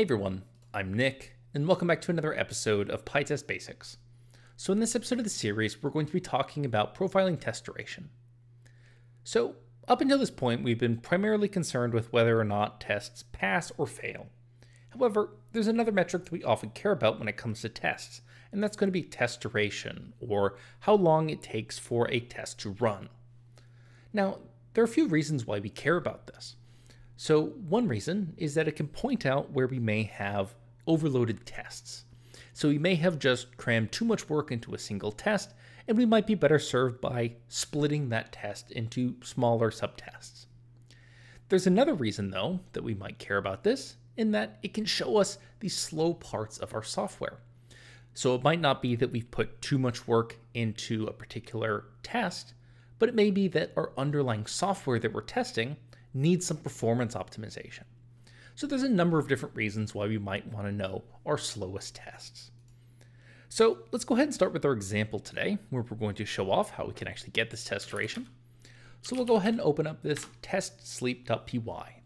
Hey everyone, I'm Nick, and welcome back to another episode of PyTest Basics. So in this episode of the series, we're going to be talking about profiling test duration. So up until this point, we've been primarily concerned with whether or not tests pass or fail. However, there's another metric that we often care about when it comes to tests, and that's going to be test duration, or how long it takes for a test to run. Now, there are a few reasons why we care about this. So one reason is that it can point out where we may have overloaded tests. So we may have just crammed too much work into a single test, and we might be better served by splitting that test into smaller subtests. There's another reason, though, that we might care about this, in that it can show us the slow parts of our software. So it might not be that we've put too much work into a particular test, but it may be that our underlying software that we're testing needs some performance optimization. So there's a number of different reasons why we might want to know our slowest tests. So let's go ahead and start with our example today, where we're going to show off how we can actually get this test duration. So we'll go ahead and open up this test sleep.py.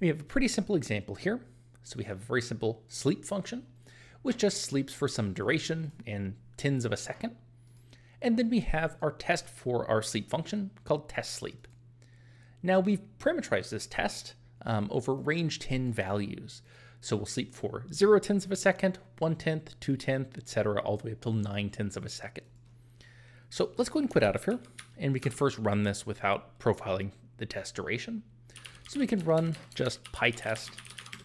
We have a pretty simple example here. So we have a very simple sleep function, which just sleeps for some duration in tens of a second. And then we have our test for our sleep function called test sleep. Now we've parameterized this test um, over range 10 values. So we'll sleep for 0 tenths of a second, 1 tenth, 2 tenths, etc., all the way up till 9 tenths of a second. So let's go ahead and quit out of here, and we can first run this without profiling the test duration. So we can run just pytest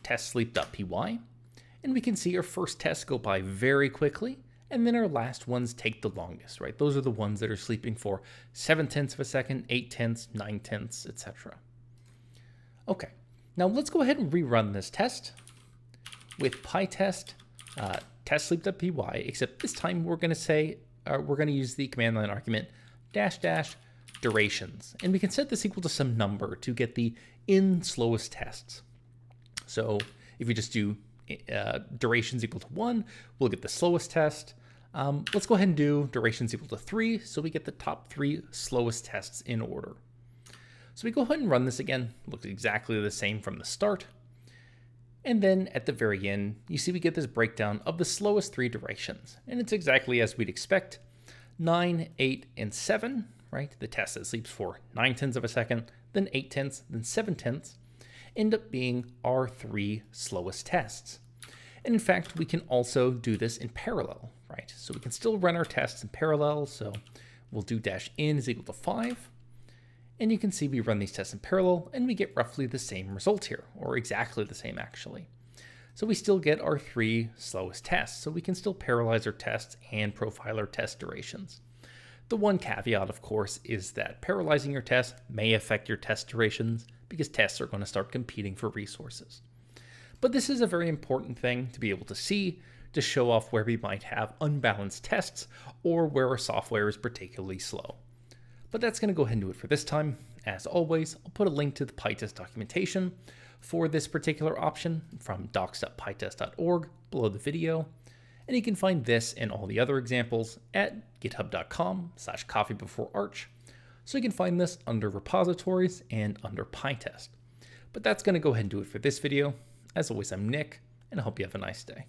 testsleep.py, and we can see our first test go by very quickly, and then our last ones take the longest, right? Those are the ones that are sleeping for 7 tenths of a second, 8 tenths, 9 tenths, etc. Okay, now let's go ahead and rerun this test with pytest uh, testsleep.py, except this time we're going to say, uh, we're going to use the command line argument dash dash durations. And we can set this equal to some number to get the in slowest tests. So if we just do uh, durations equal to one, we'll get the slowest test. Um, let's go ahead and do durations equal to three, so we get the top three slowest tests in order. So we go ahead and run this again, looks exactly the same from the start. And then at the very end, you see we get this breakdown of the slowest three durations. And it's exactly as we'd expect. 9, 8, and 7, right? The test that sleeps for 9 tenths of a second, then 8 tenths, then 7 tenths, end up being our three slowest tests. And n fact, we can also do this in parallel, right? So we can still run our tests in parallel. So we'll do dash in is equal to 5. And you can see we run these tests in parallel and we get roughly the same result here, or exactly the same actually. So we still get our three slowest tests, so we can still parallelize our tests and profile our test durations. The one caveat, of course, is that parallelizing your tests may affect your test durations because tests are going to start competing for resources. But this is a very important thing to be able to see to show off where we might have unbalanced tests or where our software is particularly slow. But that's going to go ahead and do it for this time. As always, I'll put a link to the PyTest documentation for this particular option from docs.pytest.org below the video. And you can find this and all the other examples at github.com slash coffee before arch. So you can find this under repositories and under PyTest. But that's going to go ahead and do it for this video. As always, I'm Nick, and I hope you have a nice day.